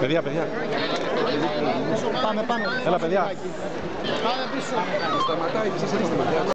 Παιδιά, παιδιά. Πάμε πάμε. Έλα, παιδιά. Πάμε πίσω.